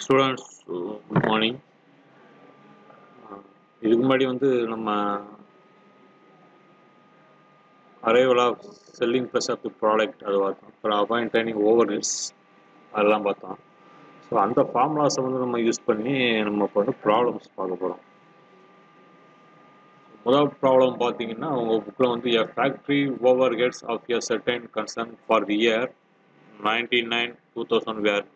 Students good morning இதுக்கு முன்னாடி வந்து நம்ம arrival of selling plus of the product அது பார்த்தோம். அப்புறம் அப்பாயின் ட்ரைனிங் ஓவர் ஹெட்ஸ் அதெல்லாம் பார்த்தோம். ஸோ அந்த ஃபார்முலாஸை வந்து நம்ம யூஸ் பண்ணி நம்ம இப்போ வந்து ப்ராப்ளம்ஸ் பார்க்க போகிறோம் முதல் ப்ராப்ளம் பார்த்தீங்கன்னா உங்கள் புக்கில் வந்து a factory overheads of a certain concern for the year ninety nine two thousand where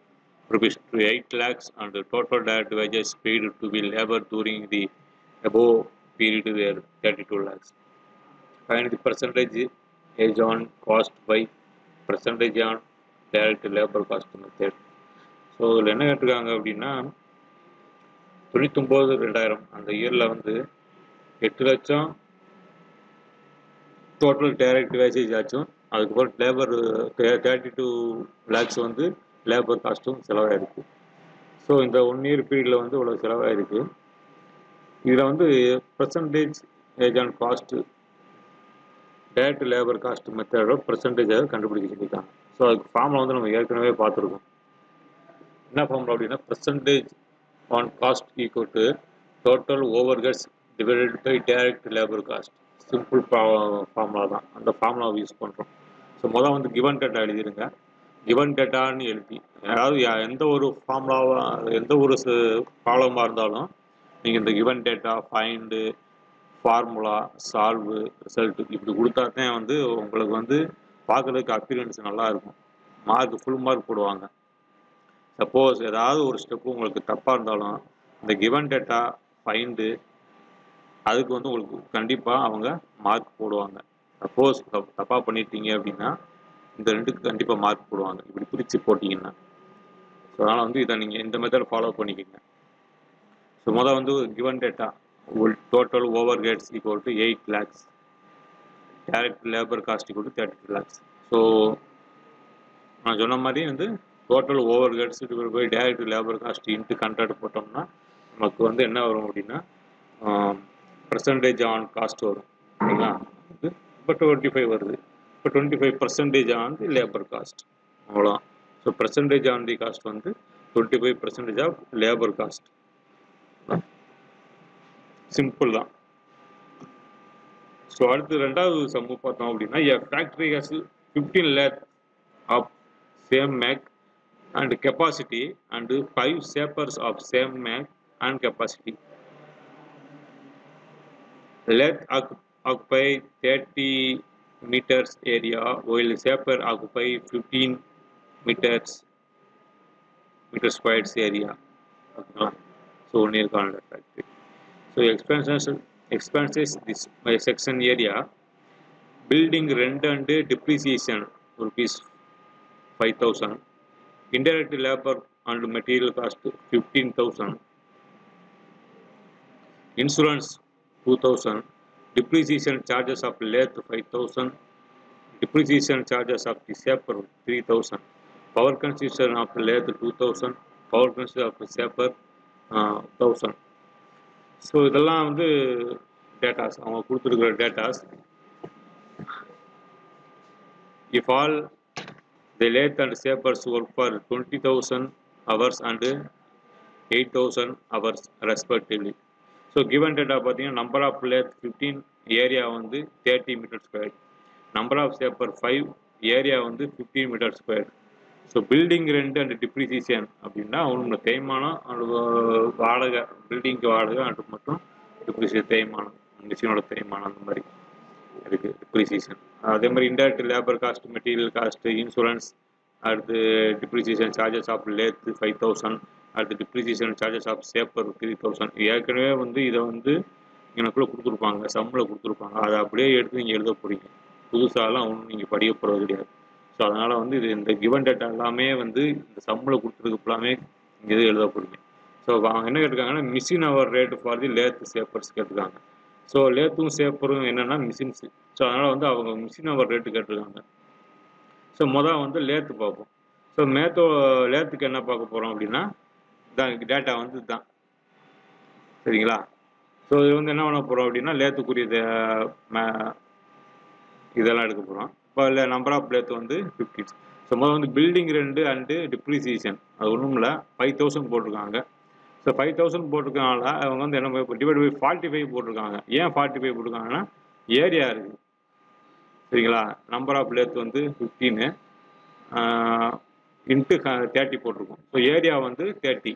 rupees to 8 lakhs and the total direct wages paid to be labor during the above period were 32 lakhs. Find the percentage age on cost by percentage on direct labor cost method. So இதில் என்ன கேட்டிருக்காங்க அப்படின்னா தொண்ணூத்தொம்பது ரெண்டாயிரம் அந்த இயரில் வந்து எட்டு லட்சம் டோட்டல் டைரக்ட் வேசேஜ் ஆச்சும் அதுக்கப்புறம் லேபர் தேர்ட்டி டூ லேக்ஸ் வந்து லேபர் காஸ்ட்டும் செலவாயிருக்கு ஸோ இந்த ஒன் இயர் பீரியடில் வந்து இவ்வளோ செலவாயிருக்கு இதில் வந்து percentage age on cost direct labour cost மெத்தடோட பர்சன்டேஜாக கண்டுபிடிக்க சொல்லியிருக்காங்க. ஸோ அதுக்கு ஃபார்மில் வந்து நம்ம ஏற்கனவே பார்த்துருக்கோம். என்ன ஃபார்முலா அப்படின்னா percentage on cost equal to total over cuts divided by direct labour cost simple formula தான். அந்த ஃபார்முலாவை யூஸ் பண்ணுறோம் ஸோ முதல் வந்து கிவன் டேட்டா எழுதிருங்க. கிவன் டேட்டான்னு எழுதி அதாவது எந்த ஒரு ஃபார்முலாவாக எந்த ஒரு ப்ராப்ளமாக இருந்தாலும் நீங்கள் இந்த given data find formula solve result இப்படி கொடுத்தா தான் வந்து உங்களுக்கு வந்து பார்க்குறதுக்கு அப்பியரன்ஸ் நல்லா இருக்கும். மார்க் ஃபுல் மார்க் போடுவாங்க. சப்போஸ் ஏதாவது ஒரு ஸ்டெப்பு உங்களுக்கு தப்பாக இருந்தாலும் இந்த கிவன் டேட்டா ஃபைண்டு அதுக்கு வந்து உங்களுக்கு கண்டிப்பாக அவங்க மார்க் போடுவாங்க. சப்போஸ் தப்பாக பண்ணிட்டீங்க அப்படின்னா இந்த ரெண்டுக்கு கண்டிப்பாக மார்க் போடுவாங்க. இப்படி பிரித்து போட்டிங்கன்னா. ஸோ அதனால் வந்து இதை நீங்கள் இந்த மெத்தட் ஃபாலோ பண்ணிக்கோங்க. ஸோ மொதல் வந்து given data total overheads equal to eight lakhs direct labour cost equal to thirty two lakhs so நான் சொன்ன மாதிரி வந்து டோட்டல் ஓவர் கேட்ஸ் ஈக்குவல் போய் direct labour cost into contract போட்டோம்னா நமக்கு வந்து என்ன வரும் அப்படின்னா பர்சன்டேஜ் ஆன் காஸ்ட் வரும். சரிங்களா? இப்போ டுவெண்ட்டி ஃபைவ் வருது. இப்போ twenty five percentage on the labour cost அவ்வளோ so percentage on the cost வந்து twenty five percentage of labour cost simple தான். ஸோ அடுத்து ரெண்டாவது சம்மு பார்த்தோம் அப்படின்னா a factory has fifteen lathe of same make and capacity and five shapers of same make and capacity lathe occupy thirty meters area while Sapper occupy 15 meters meter squared area. Okay. So near Canada factory. So expenses expenses this by section area building rent and depreciation rupees 5000 indirect labor and material cost 15000 insurance 2000 depreciation charges of lathe 5000 depreciation charges of the 3000 power consumption of lathe 2000 power consumption of saper uh, 1000 so இதெல்லாம் வந்து datas அவங்க கொடுத்துருக்குற datas if all the lathe and shapers work for twenty thousand hours and eight thousand hours respectively so given data பார்த்தீங்கன்னா number of lathe fifteen area வந்து thirty metre square number of shaper five area வந்து fifteen metre square so building rent and depreciation அப்படின்னா அவங்களோட தேய்மானம் and வாடகை பில்டிங்க்கு வாடகை and மட்டும் டிப்ரிசியேஷன் தேய்மானம் மிஷினோட தேய்மானம் அந்த மாதிரி இருக்குது டிப்ரிசியேஷன் அதே மாதிரி indirect labour cost material cost insurance அடுத்து depreciation charges of lathe five thousand அடுத்து depreciation charges of shaper three thousand ஏற்கனவே வந்து இதை வந்து எனக்குள்ளே கொடுத்துருப்பாங்க சம்மில் கொடுத்துருப்பாங்க. அதை அப்படியே எடுத்து நீங்கள் எழுத போகிறீங்க புதுசாலாம் ஒன்றும் நீங்கள் படிக்க போகிறது கிடையாது. ஸோ அதனால் வந்து இது இந்த கிவன் டேட்டா எல்லாமே வந்து இந்த சம்மில் கொடுத்துருக்கு ஃபுல்லாமே இங்கே இது எழுத போகிறீங்க ஸோ அவங்க என்ன கேட்டிருக்காங்கன்னா machine hour rate for the lathe shapers கேட்டிருக்காங்க. ஸோ லேத்தும் சேப்பரும் என்னென்னா மிஷின்ஸு ஸோ அதனால் வந்து அவங்க மிஷின் அவர் ரேட்டு கேட்டிருக்காங்க. ஸோ மொதல் வந்து லேத்து பார்ப்போம். ஸோ மேத்தோ லேத்துக்கு என்ன பார்க்க போகிறோம் அப்படின்னா தான் டேட்டா வந்து இதுதான் சரிங்களா? ஸோ இது வந்து என்ன பண்ண போகிறோம் அப்படின்னா லேத்துக்குரிய இதெல்லாம் எடுக்க போகிறோம் இப்போ இல்லை நம்பர் ஆஃப் லேத்து வந்து ஃபிஃப்டி ஸோ முதல் வந்து பில்டிங் ரெண்டு அண்டு டிப்ரிசியேஷன் அது ஒன்றும் இல்லை. ஃபைவ் தௌசண்ட் போட்டிருக்காங்க. ஸோ ஃபைவ் தௌசண்ட் போட்டிருக்கனால அவங்க வந்து என்ன டிவைட் பை ஃபார்ட்டி ஃபைவ் போட்டிருக்காங்க. ஏன் ஃபார்ட்டி ஃபைவ் போட்டிருக்காங்கன்னா ஏரியா இருக்குது சரிங்களா? நம்பர் ஆஃப் லேத் வந்து ஃபிஃப்டீனு இன்ட்டு தேர்ட்டி போட்டிருக்கோம். ஸோ ஏரியா வந்து தேர்ட்டி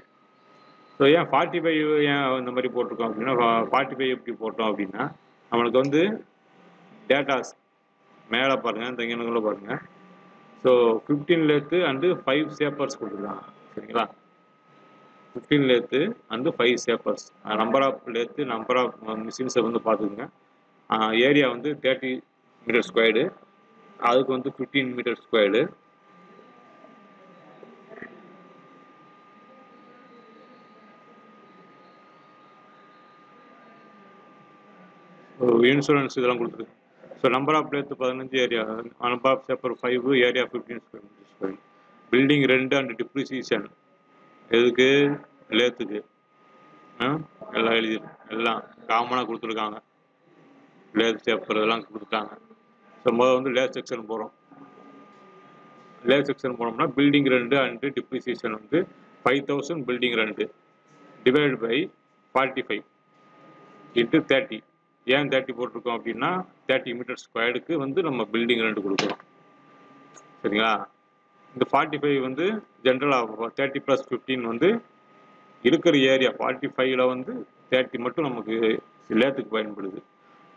ஸோ ஏன் ஃபார்ட்டி ஃபைவ் ஏன் இந்த மாதிரி போட்டிருக்கோம் அப்படின்னா ஃபார்ட்டி ஃபைவ் எப்படி போட்டோம் அப்படின்னா நம்மளுக்கு வந்து டேட்டாஸ் மேலே பாருங்கள் இந்த இங்கனுக்குள்ள பாருங்கள் ஸோ ஃபிஃப்டீன்லேருந்து அண்டு ஃபைவ் சேப்பர்ஸ் கொடுத்துருக்காங்க. சரிங்களா? ஃபிஃப்டீன்லேருந்து and five shapers number of lathe number of மிஷின்ஸை வந்து பார்த்துக்குங்க. ஏரியா வந்து தேர்ட்டி மீட்டர் ஸ்கொயர்டு அதுக்கு வந்து ஃபிஃப்டீன் மீட்டர் ஸ்கொயர்டு இன்சூரன்ஸ் இதெல்லாம் கொடுத்துருக்கு. ஸோ நம்பர் ஆஃப் பிளேத்து பதினஞ்சு area number of shaper five area fifteen square building rent and depreciation எதுக்கு? லேத்துக்கு. எல்லாம் எழுதி எல்லாம் காமனாக கொடுத்துருக்காங்க. லேத் சேப்பர் இதெல்லாம் கொடுத்துருக்காங்க ஸோ முதல் வந்து லேத் செக்ஷன் போகிறோம் லேத் செக்ஷன் போனோம்னா பில்டிங் ரெண்டு அண்டு டிப்ரிசியேஷன் வந்து five thousand building rent divide by forty five into thirty ஏன் தேர்ட்டி போட்டிருக்கோம் அப்படின்னா தேர்ட்டி மீட்டர் ஸ்கொயர்டுக்கு வந்து நம்ம பில்டிங் ரெண்டு கொடுக்குறோம் சரிங்களா? இந்த ஃபார்ட்டி ஃபைவ் வந்து ஜென்ரலாக தேர்ட்டி ப்ளஸ் ஃபிஃப்டீன் வந்து இருக்கிற ஏரியா ஃபார்ட்டி ஃபைவ்ல வந்து தேர்ட்டி மட்டும் நமக்கு லேத்துக்கு பயன்படுது.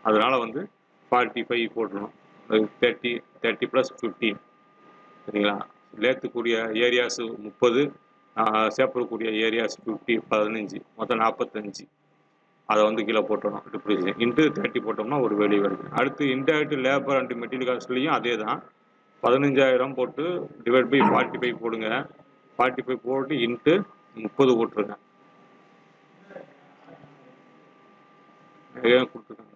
அதனால் வந்து ஃபார்ட்டி ஃபைவ் போடணும் தேர்ட்டி தேர்ட்டி ப்ளஸ் ஃபிஃப்டீன் சரிங்களா? லேத்துக்குரிய ஏரியாஸு முப்பது சேப்படக்கூடிய ஏரியாஸ் ஃபிஃப்டி பதினஞ்சு மொத்தம் நாற்பத்தஞ்சு அதை வந்து கீழே போட்டணும் டிப்ரிசியேஷன் இன்ட்டு தேர்ட்டி போட்டோம்னா ஒரு வேல்யூ வருது. அடுத்து இன்டெரக்ட் லேபர் அண்ட் மெட்டீரியல் காஸ்ட்லேயும் அதே தான். பதினஞ்சாயிரம் போட்டு டிவைட் பை ஃபார்ட்டி ஃபைவ் போடுங்க. ஃபார்ட்டி ஃபைவ் போட்டு இன்ட்டு முப்பது போட்டுருங்க. கொடுத்துருக்காங்க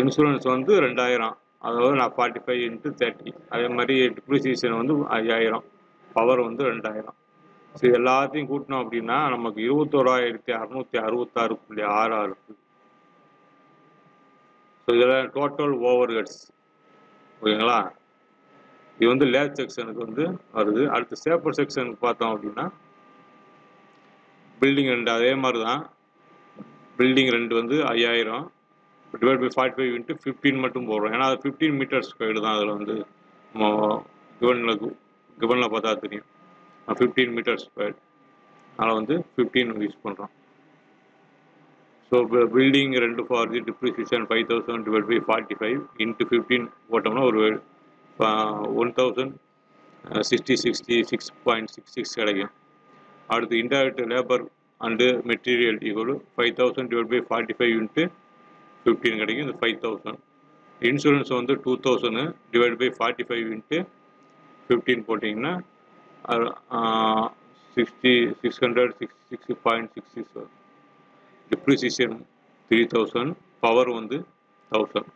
இன்சூரன்ஸ் வந்து ரெண்டாயிரம். அதாவது நான் ஃபார்ட்டி ஃபைவ் இன்ட்டு தேர்ட்டி அதே மாதிரி டிப்ரிசியேஷன் வந்து ஐயாயிரம். பவர் வந்து ரெண்டாயிரம். ஸோ எல்லாத்தையும் கூட்டினோம் அப்படின்னா நமக்கு இருபத்தோராயிரத்தி அறுநூத்தி அறுபத்தாறு புள்ளி ஆறு ஆறு ஸோ இதெல்லாம் டோட்டல் ஓவர் ஹெட்ஸ் ஓகேங்களா? இது வந்து லேத் செக்ஷனுக்கு வந்து வருது. அடுத்து சேப்பர் செக்ஷனுக்கு பார்த்தோம் அப்படின்னா பில்டிங் ரெண்டு அதே மாதிரி தான் பில்டிங் ரெண்டு வந்து ஐயாயிரம். Divide by forty five into fifteen மட்டும் போடுறோம். ஏன்னா அது ஃபிஃப்டீன் மீட்டர்ஸ் ஸ்கொயர் தான். அதில் வந்து கிவனில் கிவனில் பார்த்தா தெரியும். ஃபிஃப்டீன் மீட்டர் ஸ்கொயர் அதனால் வந்து ஃபிஃப்டீன் யூஸ் பண்ணுறோம் ஸோ பில்டிங் ரெண்டு for the depreciation five thousand divide by forty five into fifteen போட்டோம்னா ஒரு one thousand sixty sixty six point six six கிடைக்கும். அடுத்து indirect labour and material equal five thousand divide by forty five into fifteen கிடைக்கும். இந்த five thousand insurance வந்து two thousand divide by forty five into fifteen போட்டிங்கன்னா sixty six hundred six six point six six வரும் depreciation three thousand power வந்து thousand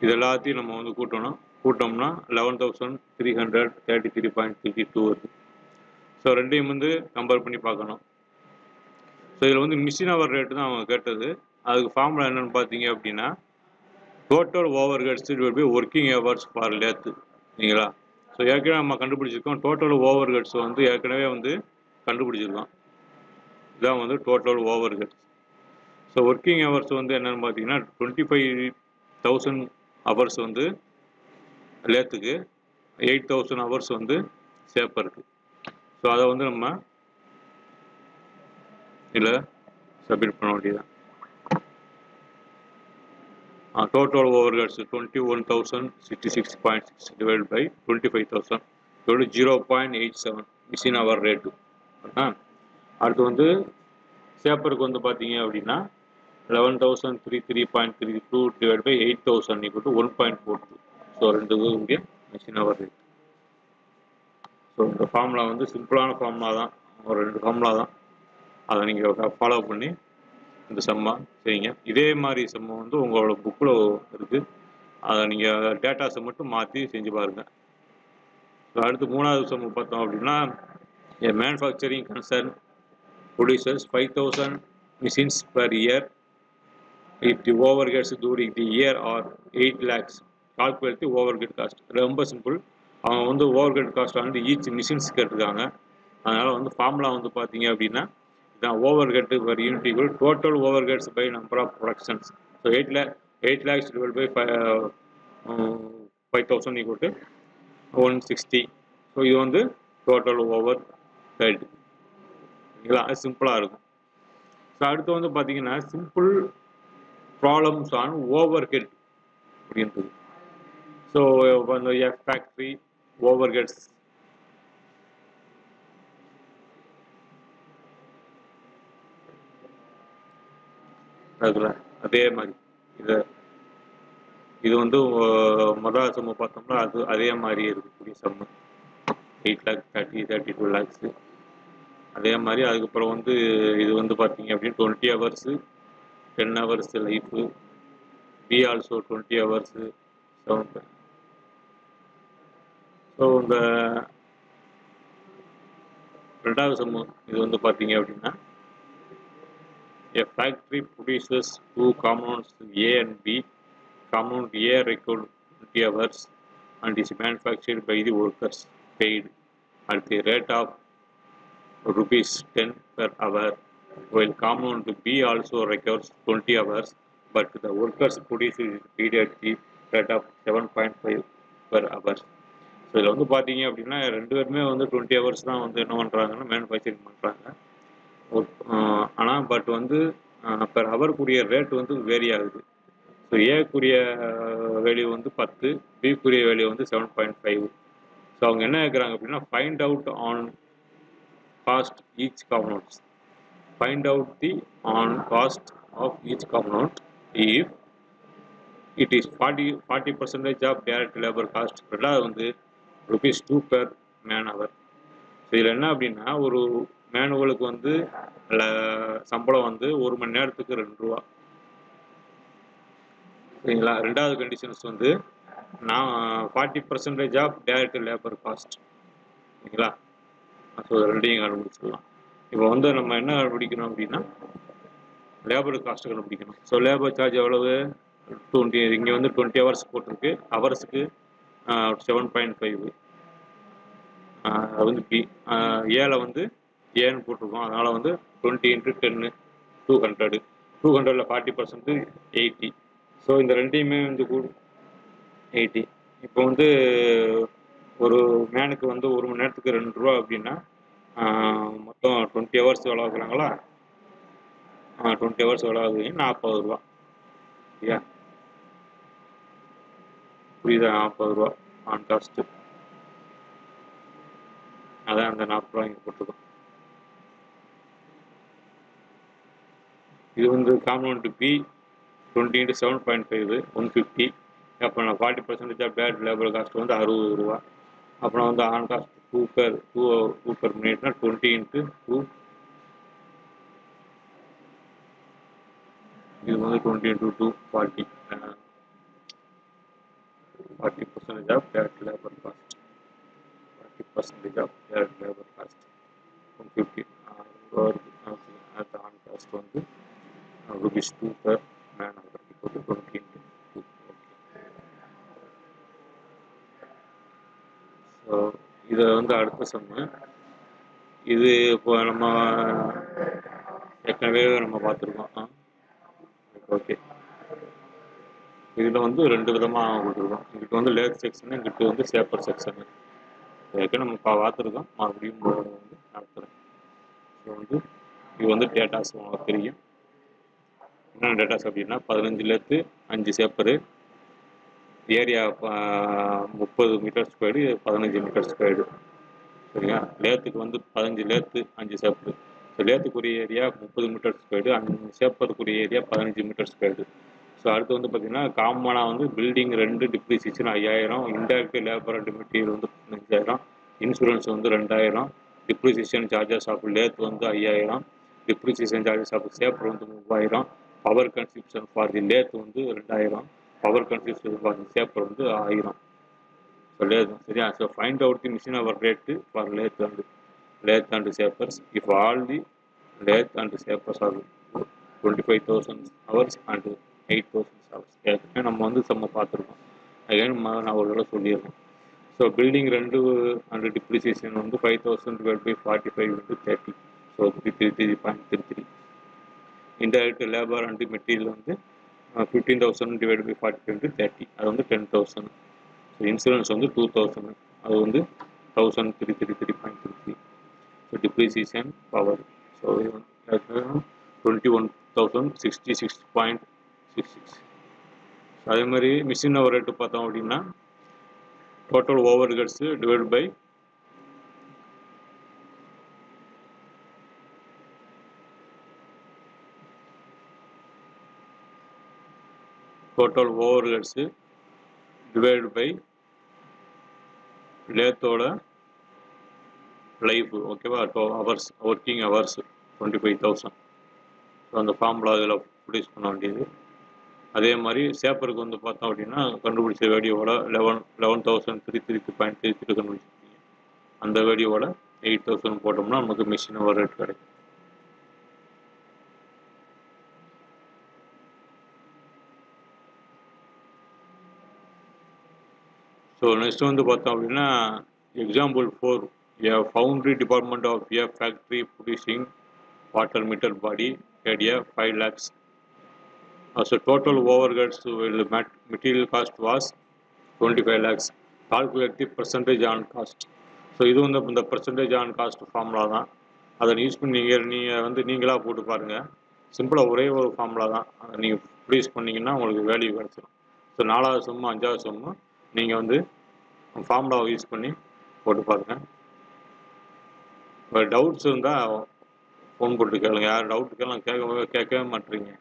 இது எல்லாத்தையும் நம்ம வந்து கூட்டணும் கூட்டோம்னா eleven thousand three hundred thirty three point three two வருது. ஸோ ரெண்டையும் வந்து கம்பேர் பண்ணி பார்க்கணும். ஸோ இதில் வந்து மிஷின் அவர் ரேட்டு தான் அவங்க கேட்டது. அதுக்கு ஃபார்முலா என்னென்னு பார்த்தீங்க அப்படின்னா total overheads by working hours for lathe சரிங்களா? ஸோ ஏற்கனவே நம்ம கண்டுபிடிச்சிருக்கோம். டோட்டல் ஓவர் ஹெட்ஸ் வந்து ஏற்கனவே வந்து கண்டுபிடிச்சிருக்கோம். இதான் வந்து total overheads so working hours வந்து என்னென்னு பார்த்தீங்கன்னா டுவெண்ட்டி ஃபைவ் தௌசண்ட் ஹவர்ஸ் வந்து லேத்துக்கு எயிட் தௌசண்ட் ஹவர்ஸ் வந்து சேப்பருக்கு. ஸோ அதை வந்து நம்ம இதில் சப்மிட் பண்ண வேண்டியதான் total overheads 21,066.6 divided by 25,000 total 0.87 in our rate. அடுத்து வந்து சேப்பருக்கு வந்து பார்த்தீங்க அப்படின்னா eleven thousand three three point three two divide by eight thousand equal one point four two so ரெண்டு இங்கே மிஷின் அவர் ரேட் ஸோ இந்த ஃபார்முலா வந்து சிம்பிளான ஃபார்முலா தான். ஒரு ரெண்டு ஃபார்முலா தான். அதை நீங்கள் ஃபாலோ பண்ணி இந்த செம்மா செய்யுங்க இதே மாதிரி செம்ம வந்து உங்களோட புக்கில் இருக்குது அதை நீங்கள் டேட்டாஸை மட்டும் மாற்றி செஞ்சு பாருங்கள் அடுத்து மூணாவது செம்மு பார்த்தோம் அப்படின்னா என் manufacturing concern producers five thousand machines per year it the overheads during the year are eight lakhs calculate the overhead cost ரொம்ப சிம்பிள் அவங்க வந்து ஓவர் ஹெட் காஸ்ட் வந்து ஈச் மிஷின்ஸ் கேட்டிருக்காங்க. அதனால் வந்து ஃபார்முலா வந்து பார்த்தீங்க அப்படின்னா இதான் overhead per unit equal total overheads by number of productions so eight lakh eight lakhs divide by five five thousand equal to one sixty so இது வந்து டோட்டல் ஓவர் ஹெட் சரிங்களா அது சிம்பிளாக இருக்கும். ஸோ அடுத்து வந்து பார்த்தீங்கன்னா simple problems on overhead அப்படின்றது ஸோ அந்த ஃபேக்ட்ரி ஓவர் ஹெட்ஸ் அதுல அதே மாதிரி. இதை இது வந்து மொதல் சம்மு பார்த்தோம்னா அது அதே மாதிரி இருக்கக்கூடிய sum. Eight lakh thirty thirty two lakhs அதே மாதிரி அதுக்கப்புறம் வந்து இது வந்து பார்த்தீங்க அப்படின்னு twenty hours ten hours life B also twenty hours seven so இந்த ரெண்டாவது சம்மு இது வந்து பார்த்தீங்க அப்படின்னா A factory produces two compounds A and B. Compound A required 20 hours and is manufactured by the workers paid at the rate of rupees 10 per hour, while compound B also requires 20 hours, but the workers produce is paid at the rate of 7.5 per hour. So இதில் வந்து பார்த்தீங்க அப்படின்னா ரெண்டு பேருமே வந்து twenty hours தான் வந்து என்ன பண்ணுறாங்கன்னா மேனுஃபேக்சரிங் பண்ணுறாங்க ஆனால் பட் வந்து பெர் ஹவருக்குரிய ரேட் வந்து வேரி ஆகுது. ஸோ ஏக்குரிய வேல்யூ வந்து பத்து பிக்குரிய வேல்யூ வந்து செவன் பாயிண்ட் ஃபைவ் ஸோ அவங்க என்ன கேட்குறாங்க அப்படின்னா find out on cost each components find out the on cost of each component if it is forty forty percentage of direct labour cost ரெண்டாவது வந்து rupees two per man hour so இதில் என்ன அப்படின்னா ஒரு மேனுவலுக்கு வந்து சம்பளம் வந்து ஒரு மணி நேரத்துக்கு ரெண்டு ரூபா. சரிங்களா? ரெண்டாவது கண்டிஷன்ஸ் வந்து நான் forty percentage of direct labour cost சரிங்களா? ஸோ ரெண்டையும் கண்டுபிடிச்சிடலாம். இப்போ வந்து நம்ம என்ன கண்டுபிடிக்கணும் அப்படின்னா லேபர் காஸ்ட் கண்டுபிடிக்கணும். ஸோ லேபர் சார்ஜ் எவ்வளவு? டுவெண்ட்டி இங்கே வந்து டுவெண்ட்டி ஹவர்ஸ் போட்டிருக்கு. ஹவர்ஸுக்கு செவன் பாயிண்ட் ஃபைவ் அது வந்து பி ஏழை வந்து ஏன்னு போட்டிருக்கோம். அதனால் வந்து twenty into ten two hundred two ஹண்ட்ரடில் ஃபார்ட்டி பர்சன்ட்டு எயிட்டி ஸோ இந்த ரெண்டையுமே வந்து கூ எயிட்டி இப்போ வந்து ஒரு மேனுக்கு வந்து ஒரு மணி நேரத்துக்கு ரெண்டு ரூபா அப்படின்னா மொத்தம் டுவெண்ட்டி ஹவர்ஸ் எவ்வளோ ஆகுறாங்களா டுவெண்ட்டி ஹவர்ஸ் எவ்வளோ ஆகுது நாற்பது ரூபா. சரியா? புரியுதா? நாற்பது ரூபா. ஆன் காஸ்ட்டு அதான் அந்த நாற்பது ரூபா இங்கே போட்டிருக்கோம். இது வந்து component B twenty into seven point five one fifty அப்புறம் நான் forty percentage of paid labour cost வந்து அறுபது ரூபா. அப்புறம் வந்து on cost two per two two per மினிட்னா twenty into two இது வந்து twenty into two forty forty percentage of paid labour cost forty percentage of paid labour cost one fifty அது on cost வந்து rupees 2 per man hour equal to 20 into 2. Okay. So இதை வந்து அடுத்த சம்மு இது இப்போ நம்ம ஏற்கனவே நம்ம பார்த்துருக்கோம். ஓகே. இதில் வந்து ரெண்டு விதமாக கொடுத்துருக்கோம். இங்கிட்ட வந்து லேக் செக்ஷனு இங்கிட்ட வந்து சேப்பர் செக்ஷனு. ஏற்கனவே நம்ம பா பார்த்துருக்கோம். மறுபடியும் வந்து நடத்துகிறேன் ஸோ வந்து இது வந்து டேட்டாஸ் உங்களுக்கு தெரியும். என்னென்ன டேட்டாஸ் அப்படின்னா பதினஞ்சுலேருந்து அஞ்சு சேப்பரு ஏரியா முப்பது மீட்டர் ஸ்கொயர்டு பதினஞ்சு மீட்டர் ஸ்கொயர்டு. சரிங்களா லேத்துக்கு வந்து பதினஞ்சு லேத்து அஞ்சு சேப்பரு ஸோ லேத்துக்குரிய ஏரியா முப்பது மீட்டர் ஸ்கொயர்டு அஞ்சு சேப்பருக்குரிய ஏரியா பதினஞ்சு மீட்டர் ஸ்கொயர்டு. ஸோ அடுத்து வந்து பார்த்திங்கன்னா காமனாக வந்து பில்டிங் ரெண்டு டிப்ரிசியேஷன் ஐயாயிரம் இன்டெரக்ட் லேபர் அண்ட் மெட்டீரியல் வந்து பதினஞ்சாயிரம் இன்சூரன்ஸ் வந்து ரெண்டாயிரம் டிப்ரிசியேஷன் சார்ஜஸ் ஆஃப் லேத் வந்து ஐயாயிரம் டிப்ரிசியேஷன் சார்ஜஸ் ஆஃப் சேப்பர் வந்து மூவாயிரம் power consumption for the lathe வந்து ரெண்டாயிரம். Power consumption for the shaper வந்து ஆயிரம். ஸோ லேத் சரியா? So find out the machine hour rate for lathe and lathe and shapers if all the lathe and shapers are twenty five thousand hours and eight thousand hours ஏற்கனவே நம்ம வந்து செம்ம பார்த்துருக்கோம். Again நான் ஒரு தடவை சொல்லிடுறேன். ஸோ பில்டிங் ரெண்டு அண்ட் டிப்ரிசியேஷன் வந்து five thousand divide by forty five into thirty so three three three point three three indirect labour and material வந்து fifteen thousand divide by forty five thirty அது வந்து ten thousand so insurance வந்து two thousand அது வந்து thousand three three three point three three so depreciation power so twenty one thousand sixty six point six six அதே மாதிரி machine over rate பார்த்தோம் அப்படின்னா total overheads divide by total overheads divide by லேத்தோட life ஓகேவா to hours working hours twenty five thousand so அந்த formula இதில் produce பண்ண வேண்டியது. அதே மாதிரி சேப்பருக்கு வந்து பார்த்தோம் அப்படின்னா கண்டுபிடிச்ச வேடியோட eleven eleven thousand three three three point three three கண்டுபிடிச்சிருக்கீங்க. அந்த வேடியோட எயிட் தௌசண்ட் போட்டோம்னா நமக்கு மிஷின் ஒரு ரேட் கிடைக்கும். ஸோ நெக்ஸ்ட் வந்து பார்த்தோம் அப்படின்னா example four a foundry department of a factory producing water meter body had a 5 lakhs. Uh, so total overheads will mat material cost was 25 lakhs. Calculate the percentage on cost. So இது வந்து இந்த percentage on cost formula தான் அதை use பண்ணி நீங்கள் நீங்கள் வந்து நீங்களாக போட்டு பாருங்கள் சிம்பிளாக ஒரே ஒரு ஃபார்முலா தான் அதை நீங்கள் ப்ரொடியூஸ் பண்ணிங்கன்னா உங்களுக்கு வேல்யூ கிடச்சிடும் ஸோ நாலாவது சும்மா அஞ்சாவது சும்மா நீங்கள் வந்து ஃபார்முலாவை யூஸ் பண்ணி போட்டு பாருங்கள் இப்போ டவுட்ஸ் இருந்தால் ஃபோன் போட்டு கேளுங்க. யார் டவுட்டுக்கெல்லாம் கேட்கவே கேட்கவே மாட்டீங்க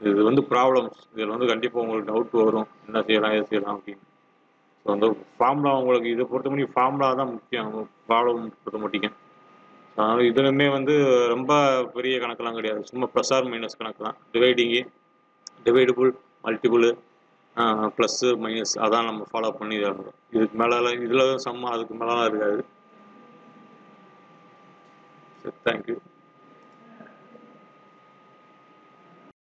இது வந்து ப்ராப்ளம்ஸ் இதில் வந்து கண்டிப்பாக உங்களுக்கு டவுட் வரும். என்ன செய்யலாம் எது செய்யலாம் அப்படின்னு. ஸோ அந்த ஃபார்முலா உங்களுக்கு இதை பொறுத்த முடியும் ஃபார்முலா தான் முக்கியம். ப்ராப்ளம் பொறுத்த மாட்டீங்க அதனால் இதுலையுமே வந்து ரொம்ப பெரிய கணக்கெல்லாம் கிடையாது. சும்மா ப்ளஸ் ஆர் மைனஸ் கணக்கு தான். Dividing dividable multiple plus minus அதான் நம்ம ஃபாலோ பண்ணி தரணும் இதுக்கு மேலே இதில் தான் சம்மா அதுக்கு மேலாம் இருக்காது. சரி தேங்க்யூ